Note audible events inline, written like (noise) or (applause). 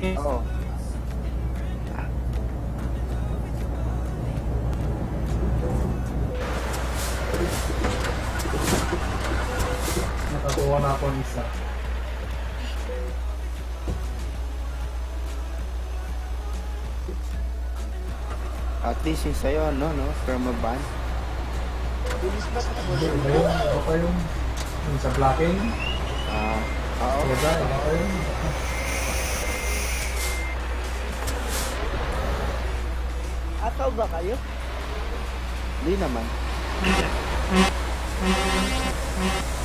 Oo. Nakakuha na ako ng isa. At least yung sa'yo, ano, no? From a band. Bilis ba sa Hindi ba yun? Ano pa yun? Yung sa blocking? Ah, oo. Diba? Ano Ataw ba kayo? Hindi naman. (laughs)